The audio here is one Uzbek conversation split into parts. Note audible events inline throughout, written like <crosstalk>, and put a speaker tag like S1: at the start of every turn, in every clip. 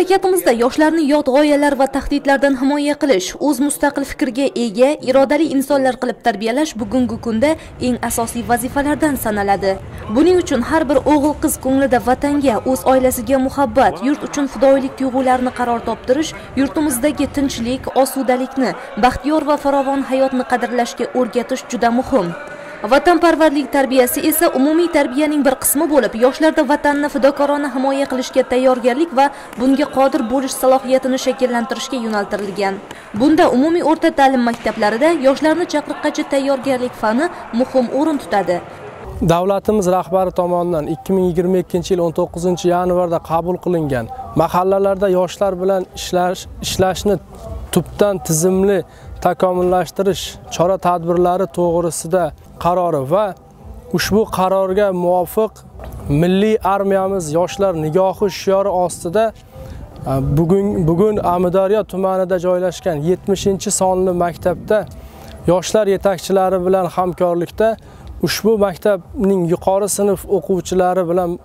S1: mamlakatimizda yoshlarni yot g'oyalar va tahdidlardan himoya qilish o'z mustaqil fikrga ega irodali insonlar qilib tarbiyalash bugungi kunda eng asosiy vazifalardan sanaladi. Buning uchun har bir o'g'il qiz ko'nglida vatanga o'z oilasiga muhabbat yurt uchun fidoyilik tuyg'ularini qaror toptirish yurtimizdagi tinchlik osudalikni baxtiyor va farovon hayotni qadrlashga o'rgatish juda muhim. Vatanparvarlik tarbiyasi esa umumiy tarbiyaning bir qismi bo'lib yoshlarda vatanni fidokorona himoya qilishga tayyorgarlik va bunga qodir bo'lish salohiyatini shakllantirishga yo'naltirilgan. Bunda umumiy o'rta ta'lim maktablarida yoshlarni chaqiriqqacha tayyorgarlik fani muhim o'rin tutadi.
S2: Davlatimiz rahbari tomonidan 2022 yil 19 yanvarda qabul qilingan. Mahallalarda yoshlar bilan ishlash ishlashni tubdan tizimli takomillashtirish chora tadbirlari to'g'risida qarori va ushbu qarorga muvofiq milliy armiyamiz yoshlar nigohi shiori ostida e, bugun bugun Amudaryo tumanida joylashgan 70 sonli maktabda yoshlar yetakchilari bilan hamkorlikda ushbu maktabning yuqori sinf o'quvchilari bilan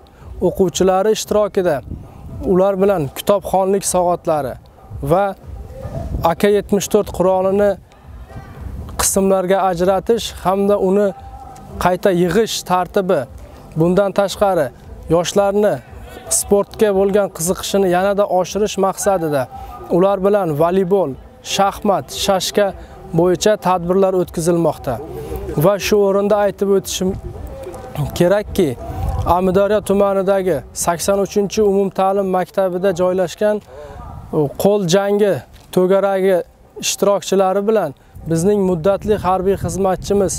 S2: o'quvchilari ishtirokida ular bilan kitobxonlik soatlari va AK74 qurolini qismlarga ajratish hamda uni qayta yig'ish tartibi bundan tashqari yoshlarni sportga bo'lgan qiziqishini yanada oshirish maqsadida ular bilan voleybol, shaxmat, shashka bo'yicha tadbirlar o'tkazilmoqda. Va shu o'rinda aytib o'tishim kerakki, Amudaryo tumanidagi 83-umumta'lim maktabida joylashgan qo'l jangi to'garagi ishtirokchilari bilan bizning muddatli harbiy xizmatchimiz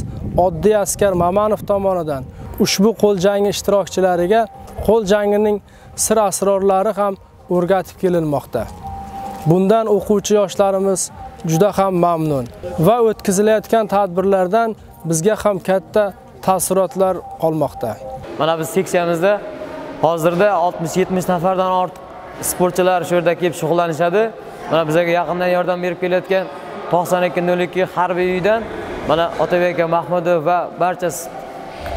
S2: oddiy askar Mamanov tomonidan ushbu qo'l jangi ishtirokchilariga qo'l jangining sir asrorlari ham o'rgatib kelinmoqda. Bundan o'quvchi yoshlarimiz juda ham mamnun va o'tkazilayotgan tadbirlardan bizga ham katta taassurotlar qolmoqda.
S3: Mana biz seksiyamizda hozirda 60-70 nafardan ortiq sportchilar shu yerda kelib shug'ullanishadi. Mana bizga yaqindan yordam berib kelayotgan 9202 harbiy uydan mana Otabek aka Mahmudov va barcha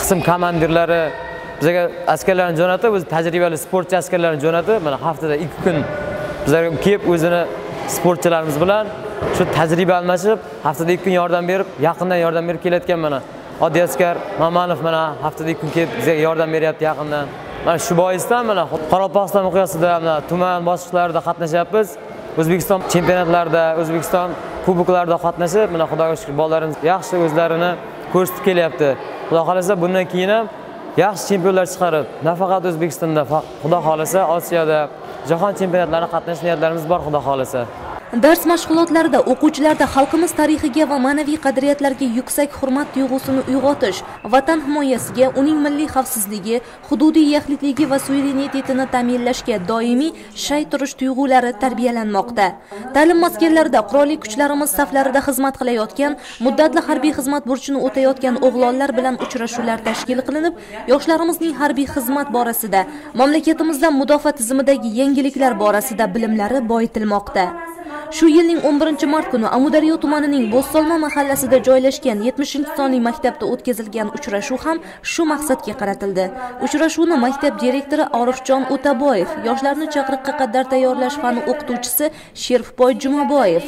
S3: qism komandirlari bizga askarlarni jo'natib, o'zi tajribali sportchi askarlarni jo'natib, mana haftada 2 kun bizlarga kelib o'zini sportchilarimiz bilan shu tajriba almashib, haftada 2 kun yordam berib, yaqindan yordam berib kelayotgan mana oddiy askar Mamanov mana haftada 2 kun kelib bizga yordam beryapti yaqindan. Mana shu boisdan mana Qoraqalpog'iston miqyosida mana tuman bosqichlarida qatnashyapmiz. O'zbekiston chempionatlarida, O'zbekiston kuboklarida qatnashib, mana Xudoga shukr bolalarimiz yaxshi o'zlarini ko'rsatib kelyapti. Xudo xohlasa bundan keyin ham yaxshi chempionlar chiqarib, nafaqat O'zbekistonda, xudo xohlasa Osiyoda, jahon chempionatlarida qatnashish niyatlarimiz bor, xudo xohlasa
S1: dars mashg'ulotlarida o'quvchilarda xalqimiz tarixiga va ma'naviy qadriyatlarga yuksak hurmat tuyg'usini uyg'otish vatan himoyasiga uning milliy xavfsizligi hududiy yaxlitligi va suverenitetini ta'minlashga doimiy shay turish tuyg'ulari tarbiyalanmoqda. Ta'lim maskanlarida qurolli kuchlarimiz saflarida xizmat qilayotgan muddatli harbiy xizmat burchini o'tayotgan o'g'lonlar bilan uchrashuvlar tashkil qilinib yoshlarimizning harbiy xizmat borasida mamlakatimizda mudofaa tizimidagi yangiliklar borasida bilimlari boyitilmoqda. Shu yilning 11 mart kuni amudaryo tumanining bo'stonma mahallasida joylashgan 70 sonli maktabda o'tkazilgan uchrashuv ham shu maqsadga qaratildi. Uchrashuvni maktab direktori orifjon o'taboyev yoshlarni chaqiriqqa qadar tayyorlash fani o'qituvchisi sherifboy jumaboyev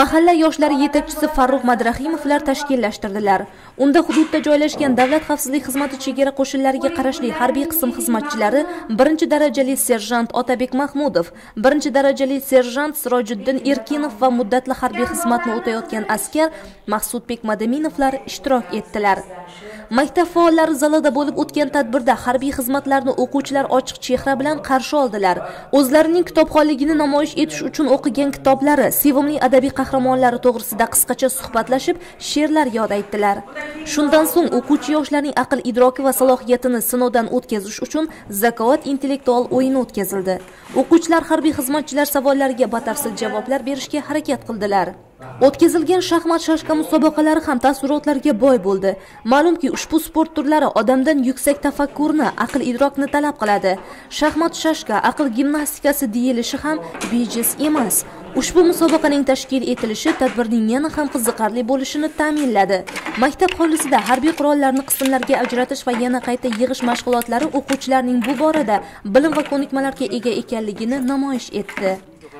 S1: mahalla yoshlari yetakchisi farruh madrahimovlar tashkillashtirdilar. Unda hududda joylashgan davlat xavfsizlik xizmati chegara qo'shinlariga qarashli harbiy qism xizmatchilari birinchi darajali serjant otabek mahmudov birinchi darajali serjant sirojiddin erkinov va muddatli harbiy xizmatni o'tayotgan askar maqsudbek madaminovlar ishtirok etdilar. Maktab faollari zalida bo'lib o'tgan tadbirda harbiy xizmatlarni o'quvchilar ochiq chehra bilan qarshi oldilar. O'zlarining kitobxonligini namoyish etish uchun o'qigan kitoblari sevimli adabiy qahramonlari to'g'risida qisqacha suhbatlashib she'rlar yod aytdilar. Shundan so'ng o'quvchi yoshlarning aql idroki va salohiyatini sinovdan o'tkazish uchun zakovat intellektual o'yini o'tkazildi. O'quvchilar harbiy xizmatchilar savollariga batafsil javoblar berishga harakat qildilar. O'tkazilgan shaxmat shashka musobaqalari ham taassurotlarga boy bo'ldi. Ma'lumki ushbu sport turlari odamdan yuksak tafakkurni aql idrokni talab qiladi. Shaxmat shashka aql gimnastikasi deyilishi ham bejiz emas. Ushbu musobaqaning tashkil etilishi tadbirning yana ham qiziqarli bo'lishini ta'minladi. Maktab hovlisida harbiy qurollarni qismlarga ajratish va yana qayta yig'ish mashg'ulotlari o'quvchilarning bu borada bilim va ko'nikmalarga ega ekanligini namoyish etdi.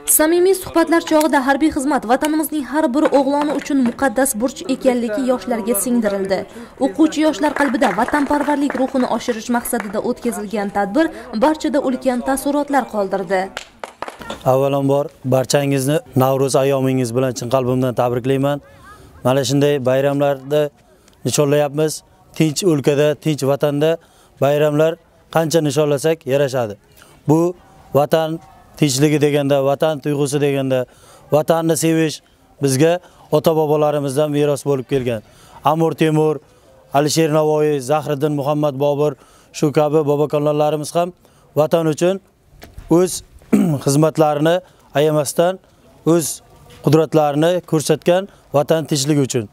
S1: Samimiy suhbatlar chog'ida harbiy xizmat vatanimizning har bir o'g'loni uchun muqaddas burch ekanligi yoshlarga singdirildi. O'quvchi yoshlar qalbida vatanparvarlik ruhini oshirish maqsadida o'tkazilgan tadbir barchada ulkan taassurotlar qoldirdi.
S4: Avvalambor barchangizni navro'z ayyomingiz bilan chin qalbimdan tabriklayman. Mana shunday bayramlarni nishonlayapmiz. Tinch o'lkada tinch vatanda bayramlar qancha nishonlasak yarashadi. Bu vatan tinchligi deganda vatan tuyg'usi deganda vatanni sevish bizga ota bobolarimizdan meros bo'lib kelgan. Amir temur alisher navoiy zahriddin muhammad bobur shu kabi bobokalonlarimiz ham vatan uchun o'z <clears throat> xizmatlarini ayamasdan o'z qudratlarini ko'rsatgan vatan tinchligi uchun.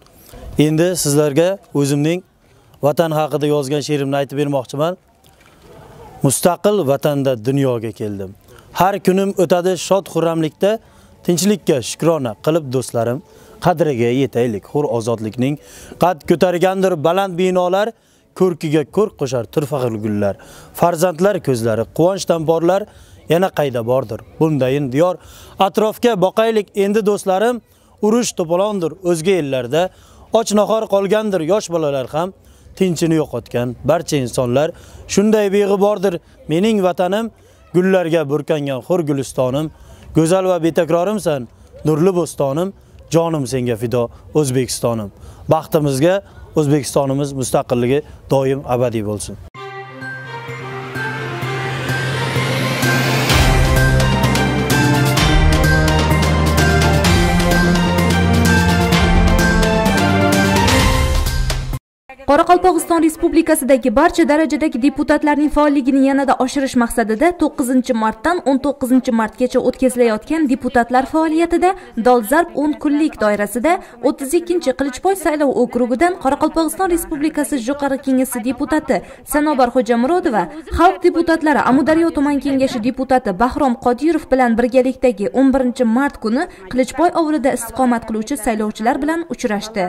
S4: Endi sizlarga o'zimning vatan haqida yozgan she'rimni aytib bermoqchiman. Mustaqil vatanda dunyoga keldim. Har kunim o'tadi shod xurramlikda. Tinchlikka shukrona qilib do'stlarim. Qadriga yetaylik hur ozodlikning. Qad ko'targandir baland binolar ko'rkiga ko'rk qo'shar turfag'il gullar. Farzandlar ko'zlari quvonchdan porlar yana qayda bordir bundayin diyor. Atrofga boqaylik endi do'stlarim urush to'polondir o'zga ellarda. Och nahor qolgandir yosh bolalar ham tinchini yo'qotgan barcha insonlar. Shunday beg'ubordir mening vatanim gullarga burkangan hur gulistonim go'zal va betakrorimsan nurli bo'stonim jonim senga fido o'zbekistonim baxtimizga o'zbekistonimiz mustaqilligi doim abadiy bo'lsin.
S1: Qoraqalpog'iston respublikasidagi barcha darajadagi deputatlarning faolligini yanada oshirish maqsadida 9 martdan 19 martgacha o'tkazilayotgan deputatlar faoliyatida dolzarb 10 kunlik doirasida 32 qilichboy saylov okrugidan qoraqalpog'iston respublikasi jo'qorg'i kengashi deputati sanobar xo'jamurodova xalq deputatlari amudaryo tuman kengashi deputati bahrom qodirov bilan birgalikdagi 11 mart kuni qilichboy ovulida istiqomat qiluvchi saylovchilar bilan uchrashdi.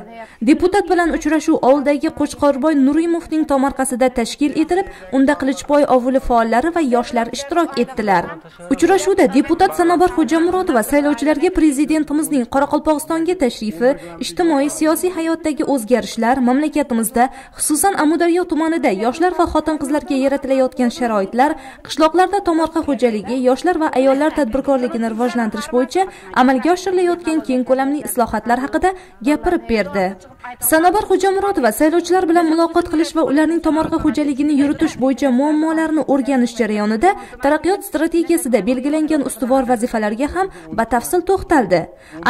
S1: Deputat bilan uchrashuv ovuldagi qo'chqorboy nurimovning tomorqasida tashkil etilib unda qilichboy ovuli faollari va yoshlar ishtirok etdilar. Uchrashuvda deputat sanobar xo'jamurodova saylovchilarga prezidentimizning qoraqalpog'istonga tashrifi ijtimoiy siyosiy hayotdagi o'zgarishlar mamlakatimizda xususan amudaryo tumanida yoshlar va xotin qizlarga yaratilayotgan sharoitlar qishloqlarda tomorqa xo'jaligi yoshlar va ayollar tadbirkorligini rivojlantirish bo'yicha amalga oshirilayotgan keng ko'lamli islohotlar haqida gapirib berdi. Sanobar xo'jamurodova saylovchilar bilan muloqot qilish va ularning tomorqa xo'jaligini yuritish bo'yicha muammolarni o'rganish jarayonida taraqqiyot strategiyasida belgilangan ustuvor vazifalarga ham batafsil to'xtaldi.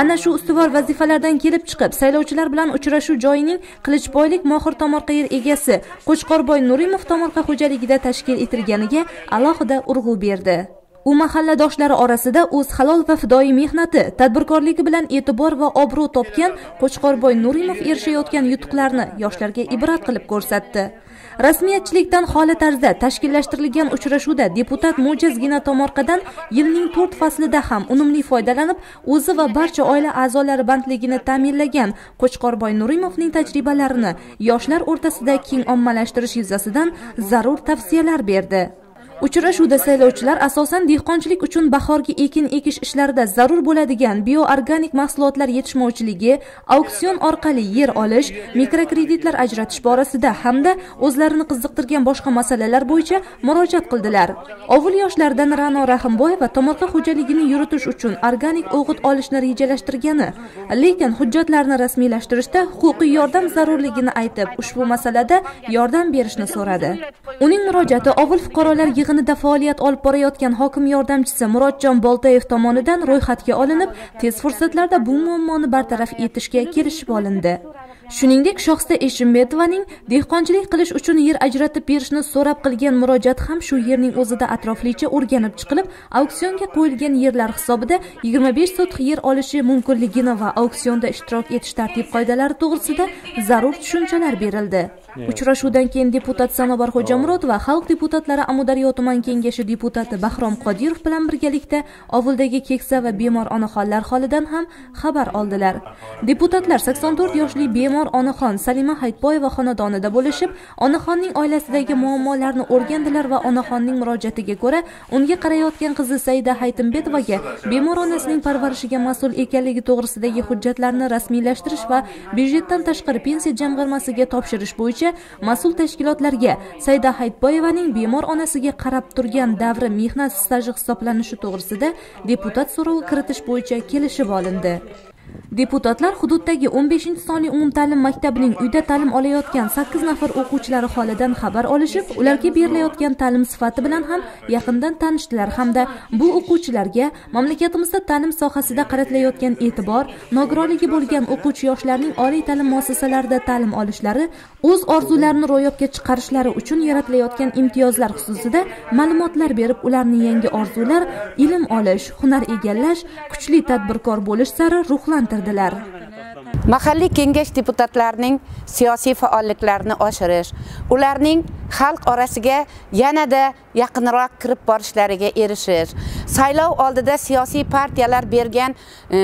S1: Ana shu ustuvor vazifalardan kelib chiqib saylovchilar bilan uchrashuv joyining qilichboylik mohir tomorqa yer egasi qo'chqorboy nurimov tomorqa xo'jaligida tashkil etilganiga alohida urg'u berdi. U mahalladoshlari orasida o'z halol va fidoyi mehnati tadbirkorligi bilan e'tibor va obro' topgan qo'chqorboy nurimov erishayotgan yutuqlarni yoshlarga ibrat qilib ko'rsatdi. Rasmiyatchilikdan xoli tarzda tashkillashtirilgan uchrashuvda deputat mo'jazgina tomorqadan yilning to'rt faslida ham unumli foydalanib o'zi va barcha oila a'zolari bandligini ta'minlagan qo'chqorboy nurimovning tajribalarini yoshlar o'rtasida keng ommalashtirish yuzasidan zarur tavsiyalar berdi. Uchrashuvda saylovchilar asosan dehqonchilik uchun bahorgi ekin ekish ishlarida zarur bo'ladigan bioorganik mahsulotlar yetishmovchiligi auksion orqali yer olish mikrokreditlar ajratish borasida hamda o'zlarini qiziqtirgan boshqa masalalar bo'yicha murojaat qildilar. Ovul yoshlaridan ra'no rahimboyeva tomorqa xo'jaligini yuritish uchun organik o'g'it olishni rejalashtirgani lekin hujjatlarni rasmiylashtirishda huquqiy yordam zarurligini aytib ushbu masalada yordam berishni so'radi. Uning murojaati ovul fuqarolar yig'ini yig'inida faoliyat olib borayotgan hokim yordamchisi murodjon boltayev tomonidan ro'yxatga olinib tez fursatlarda bu muammoni bartaraf etishga kelishib olindi. Shuningdek shohista eshimbetovaning dehqonchilik qilish uchun yer ajratib berishni so'rab qilgan murojaati ham shu yerning o'zida atroflicha o'rganib chiqilib auksionga qo'yilgan yerlar hisobida 25 sotix yer olishi mumkinligini va auksionda ishtirok etish tartib qoidalari to'g'risida zarur tushunchalar berildi. Uchrashuvdan keyin deputat sanobar xo'jamurodova xalq deputatlari amudaryo tuman kengashi deputati bahrom qodirov bilan birgalikda ovuldagi keksa va bemor onaxonlar holidan ham xabar oldilar. Deputatlar sakson to'rt yoshli bemor onaxon salima hayitboyeva xonadonida bo'lishib onaxonning oilasidagi muammolarni o'rgandilar va onaxonning murojaatiga ko'ra unga qarayotgan qizi saida haytimbetovaga bemor onasining parvarishiga mas'ul ekanligi to'g'risidagi hujjatlarni rasmiylashtirish va byudjetdan tashqari pensiya jamg'armasiga topshirish bo'yicha mas'ul tashkilotlarga saida hayitboyevaning bemor onasiga qarab turgan davri mehnat staji hisoblanishi to'g'risida deputat so'rovi kiritish bo'yicha kelishib olindi. Deputatlar hududdagi 15 sonli umumta'lim maktabining uyda ta'lim olayotgan 8 nafar o'quvchilari holidan xabar olishib ularga berilayotgan ta'lim sifati bilan ham yaqindan tanishdilar hamda bu o'quvchilarga mamlakatimizda ta'lim sohasida qaratilayotgan e'tibor nogironligi bo'lgan o'quvchi yoshlarning oliy ta'lim muassasalarida ta'lim olishlari o'z orzularini ro'yobga chiqarishlari uchun yaratilayotgan imtiyozlar xususida ma'lumotlar berib ularni yangi orzular ilm olish hunar egallash kuchli tadbirkor bo'lish sari ruhlantirdilar
S5: mahalliy kengash deputatlarining siyosiy faolliklarini oshirish ularning xalq orasiga yanada yaqinroq kirib borishlariga erishish saylov oldida siyosiy partiyalar bergan e,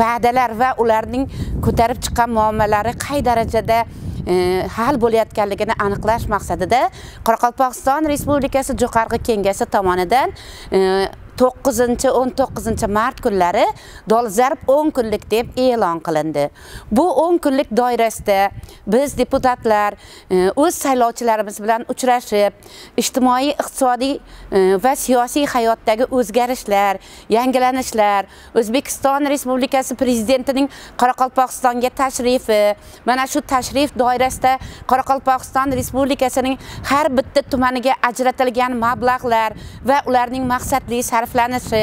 S5: va'dalar va ularning ko'tarib chiqqan muammolari qay darajada e, hal bo'layotganligini aniqlash maqsadida qoraqalpog'iston respublikasi jo'qorg'i kengashi tomonidan e, to'qqizinchi o'n to'qqizinchi mart kunlari dolzarb o'n kunlik deb e'lon qilindi. Bu o'n kunlik doirasida biz deputatlar e, o'z saylovchilarimiz bilan uchrashib ijtimoiy iqtisodiy e, va siyosiy hayotdagi o'zgarishlar yangilanishlar o'zbekiston respublikasi prezidentining qoraqalpog'istonga tashrifi mana shu tashrif doirasida qoraqalpog'iston respublikasining har bitta tumaniga ajratilgan mablag'lar va ularning maqsadli sarflanishi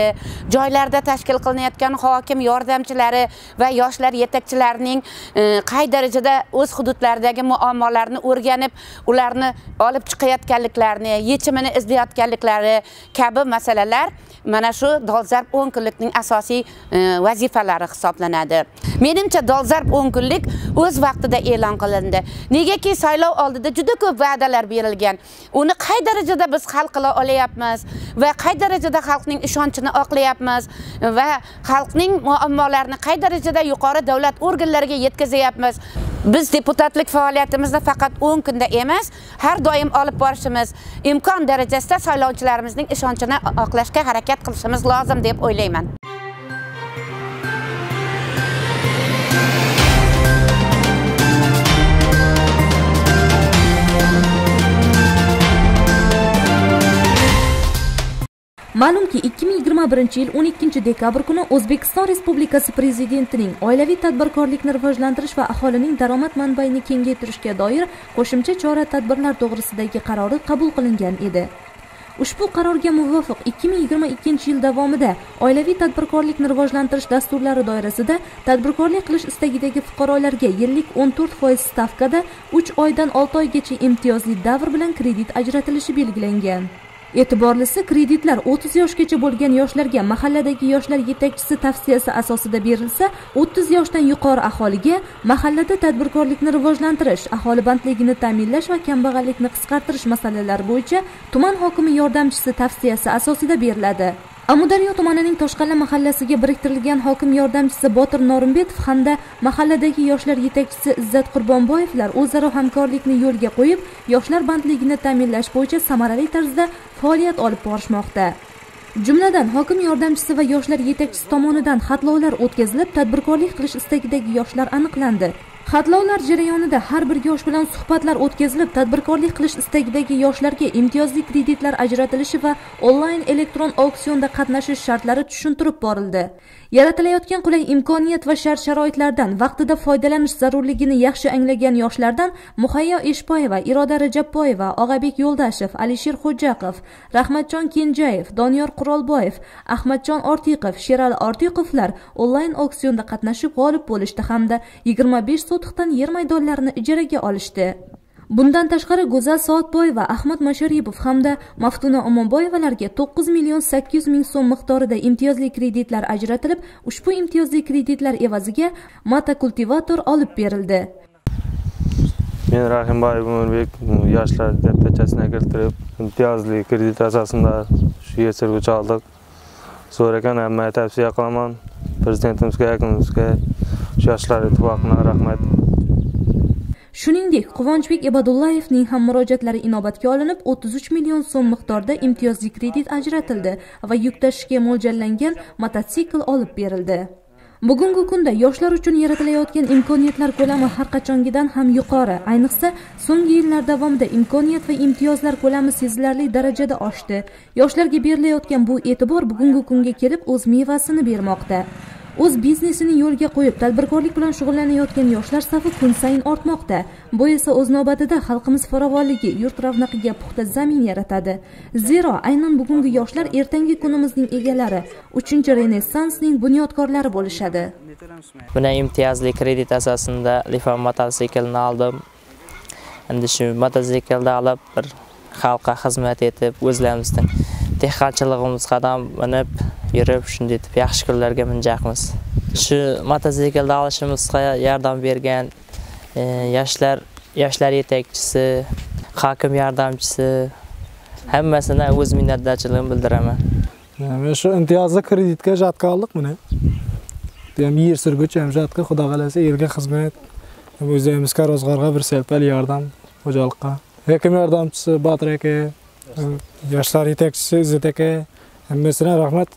S5: joylarda tashkil qilinayotgan hokim yordamchilari va yoshlar yetakchilarining e, qay darajada o'z hududlaridagi muammolarni o'rganib ularni olib chiqayotganliklarini yechimini izlayotganliklari kabi masalalar mana shu dolzarb o'n kunlikning asosiy e, vazifalari hisoblanadi. Menimcha dolzarb o'n kunlik o'z vaqtida e'lon qilindi. Negaki saylov oldida juda ko'p va'dalar berilgan. Uni qay darajada biz hal qila olyapmiz va qay darajada xalqning ishonchini oqlayapmiz va xalqning muammolarini qay darajada yuqori davlat organlariga yetkazayapmiz biz deputatlik faoliyatimizni faqat 10 kunda emas har doim olib borishimiz imkon darajasida saylovchilarimizning ishonchini oqlashga harakat qilishimiz lozim deb o'ylayman.
S1: Ma'lumki 2021 yil 12 dekabr kuni o'zbekiston respublikasi prezidentining oilaviy tadbirkorlikni rivojlantirish va aholining daromad manbaini kengaytirishga doir qo'shimcha chora tadbirlar to'g'risidagi qarori qabul qilingan edi. Ushbu qarorga muvofiq 2022 yil davomida oilaviy tadbirkorlikni rivojlantirish dasturlari doirasida tadbirkorlik qilish istagidagi fuqarolarga yillik 14 foiz stavkada 3 oydan 6 oygacha imtiyozli davr bilan kredit ajratilishi belgilangan. E'tiborlisi kreditlar 30 yoshgacha bo'lgan yoshlarga mahalladagi yoshlar yetakchisi tavsiyasi asosida berilsa 30 yoshdan yuqori aholiga mahallada tadbirkorlikni rivojlantirish aholi bandligini ta'minlash va kambag'allikni qisqartirish masalalari bo'yicha tuman hokimi yordamchisi tavsiyasi asosida beriladi. Amudaryo tumanining toshqal'a mahallasiga biriktirilgan hokim yordamchisi botir norimbetov hamda mahalladagi yoshlar yetakchisi izzat qurbonboyevlar o'zaro hamkorlikni yo'lga qo'yib yoshlar bandligini ta'minlash bo'yicha samarali tarzda faoliyat olib borishmoqda. Jumladan hokim yordamchisi va yoshlar yetakchisi tomonidan xatlovlar o'tkazilib tadbirkorlik qilish istagidagi yoshlar aniqlandi. Xatlovlar jarayonida har bir yosh bilan suhbatlar o'tkazilib tadbirkorlik qilish istagidagi yoshlarga imtiyozli kreditlar ajratilishi va onlayn elektron auksionda qatnashish shartlari tushuntirib borildi. Yaratilayotgan qulay imkoniyat va shart sharoitlardan vaqtida foydalanish zarurligini yaxshi anglagan yoshlardan muhayyo eshboyeva iroda rajabboyeva og'abek yo'ldashev alisher xo'jaqov rahmatjon kenjayev doniyor qurolboyev ahmadjon ortiqov sherali ortiqovlar onlayn auksionda qatnashib g'olib bo'lishdi hamda yigirma besh sotixdan yer maydonlarini ijaraga olishdi. Bundan tashqari go'zal soatboyeva ahmad masharipov hamda maftuna omonboyevalarga to'qqiz million sakkiz yuz ming so'm miqdorida imtiyozli kreditlar ajratilib ushbu imtiyozli kreditlar evaziga mata kultivator olib berildi.
S6: Men rahimbayev umarbek yoshlar daftarchasiga keltirib imtiyozli kredit asosida shu yechirg'ich oldik. Zo'r ekan hammaga tavsiya qilaman. Prezidentimizga hakamimizga yoshlar ittifoqiga rahmat
S1: shuningdek quvonchbek ibadullayevning ham murojaatlari inobatga olinib 33 million so'm miqdorida imtiyozli kredit ajratildi va yuk tashishga mo'ljallangan mototsikl olib berildi. Bugungi kunda yoshlar uchun yaratilayotgan imkoniyatlar ko'lami har qachongidan ham yuqori. Ayniqsa so'nggi yillar davomida imkoniyat va imtiyozlar ko'lami sezilarli darajada oshdi. Yoshlarga berilayotgan bu e'tibor bugungi kunga kelib o'z mevasini bermoqda. O'z biznesini yo'lga qo'yib tadbirkorlik bilan shug'ullanayotgan yoshlar safi kun sayin ortmoqda. Bu esa o'z navbatida xalqimiz farovonligi yurt ravnaqiga puxta zamin yaratadi. Zero aynan bugungi yoshlar ertangi kunimizning egalari uchinchi renessansning bunyodkorlari bo'lishadi.
S7: Buni imtiyozli kredit asosida lifa mototsiklni oldim. Endi shu mototsiklni olib bir xalqqa xizmat etib o'zlarimizning dehqonchiligimizga ham minib yurib shunday deb yaxshi kunlarga minjaqmiz. Shu mototsikl olishimizga yordam bergan e, yoshlar yoshlar yetakchisi hokim yordamchisi hammasini o'z minnatdorchiligimni bildiraman.
S8: Men shu imtiyozli kreditga жатқа oldik buni. Ham yer surgich ham жатқа xudo xohlasa elga xizmat o'zimizga ro'zg'orga bir selpal yordam xo'jalikqa hokim yordamchisi botir aka yoshlar yetakchisi izzat aka hammasidan rahmat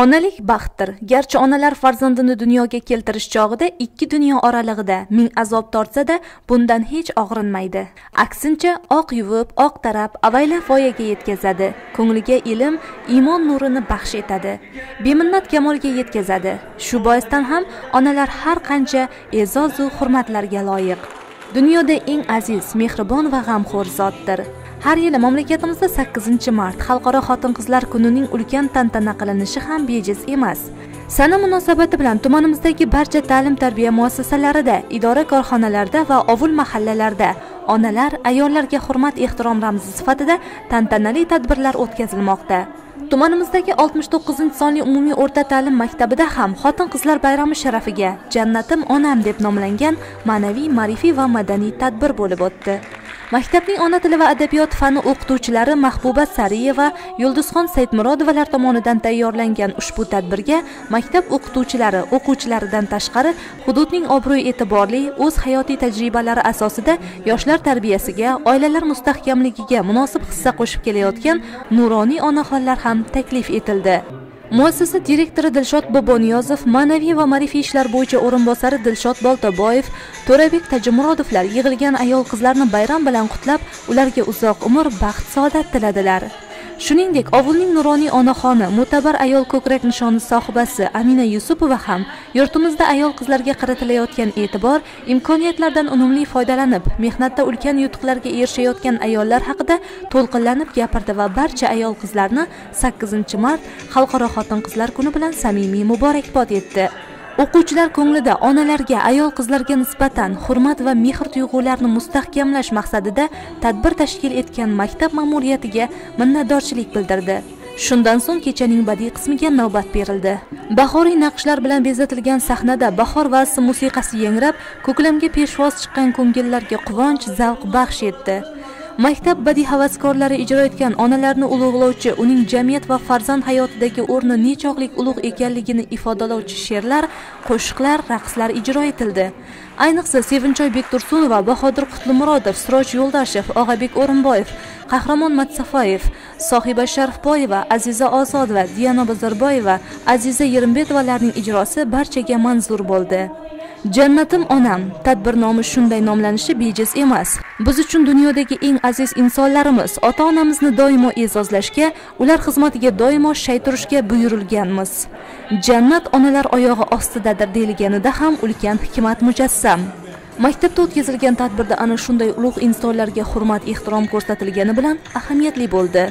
S1: onalik baxtdir. Garchi onalar farzandini dunyoga keltirish chog'ida ikki dunyo oralig'ida ming azob tortsa-da bundan hech og'rinmaydi. Aksincha oq yuvib oq tarab avaylab voyaga yetkazadi. Ko'ngliga ilm iymon nurini baxsh etadi. Beminnat kamolga yetkazadi. Shu boisdan ham onalar har qancha e'zozu hurmatlarga loyiq. Dunyoda eng aziz mehribon va g'amxo'r zotdir. Har yili mamlakatimizda 8 mart xalqaro xotin qizlar kunining ulkan tantana qilinishi ham bejiz emas. Sana munosabati bilan tumanimizdagi barcha ta'lim tarbiya muassasalarida idora korxonalarda va ovul mahallalarda onalar ayollarga hurmat ehtirom ramzi sifatida tantanali tadbirlar o'tkazilmoqda. Tumanimizdagi 69 sonli umumiy o'rta ta'lim maktabida ham xotin qizlar bayrami sharafiga jannatim onam deb nomlangan ma'naviy ma'rifiy va madaniy tadbir bo'lib o'tdi. Maktabning ona tili va adabiyot fani o'qituvchilari mahbuba sariyeva yulduzxon saidmurodovalar tomonidan tayyorlangan ushbu tadbirga maktab o'qituvchilari o'quvchilaridan tashqari hududning obro'y e'tiborli o'z hayotiy tajribalari asosida yoshlar tarbiyasiga oilalar mustahkamligiga munosib hissa qo'shib kelayotgan nuroniy onaxonlar ham taklif etildi. Muassasa direktori dilshod boboniyozov ma'naviy va ma'rifiy ishlar bo'yicha o'rinbosari dilshod boltaboyev to'rabek tajimurodovlar yig'ilgan ayol qizlarni bayram bilan qutlab ularga uzoq umr baxt saodat tiladilar. Shuningdek ovulning nuroniy onaxoni mo'tabar ayol ko'krak nishoni sohibasi amina yusupova ham yurtimizda ayol qizlarga qaratilayotgan e'tibor imkoniyatlardan unumli foydalanib mehnatda ulkan yutuqlarga erishayotgan ayollar haqida to'lqinlanib gapirdi va barcha ayol qizlarni 8 mart xalqaro xotin qizlar kuni bilan samimiy muborakbod etdi. O'quvchilar ko'nglida onalarga ayol qizlarga nisbatan hurmat va mehr tuyg'ularini mustahkamlash maqsadida tadbir tashkil etgan maktab ma'muriyatiga minnatdorchilik bildirdi. Shundan so'ng kechaning badiiy qismiga navbat berildi. Bahoriy naqshlar bilan bezatilgan sahnada bahor valsi musiqasi yangrab ko'klamga peshvoz chiqqan ko'ngillarga quvonch zavq baxsh etdi. Maktab badiiy havaskorlari ijro etgan onalarni ulug'lovchi uning jamiyat va farzand hayotidagi o'rni nechog'lik ulug' ekanligini ifodalovchi she'rlar qo'shiqlar raqslar ijro etildi. Ayniqsa sevinchoy bektursunova bahodir qutlimurodov siroj yo'ldoshev og'abek o'rinboyev qahramon matsafoyev sohiba sharifboyeva aziza ozodova diana bozorboyeva aziza yerimbedovalarning ijrosi barchaga manzur bo'ldi. Jannatim onam. Tadbir nomi shunday nomlanishi bejiz emas. Biz uchun dunyodagi eng aziz insonlarimiz ota onamizni doimo e'zozlashga ular xizmatiga doimo shay turishga buyurilganmiz. Jannat onalar oyog'i ostidadir deyilganida ham ulkan hikmat mujassam. Maktabda o'tkazilgan tadbirda ana shunday ulug' insonlarga hurmat ehtirom ko'rsatilgani bilan ahamiyatli bo'ldi.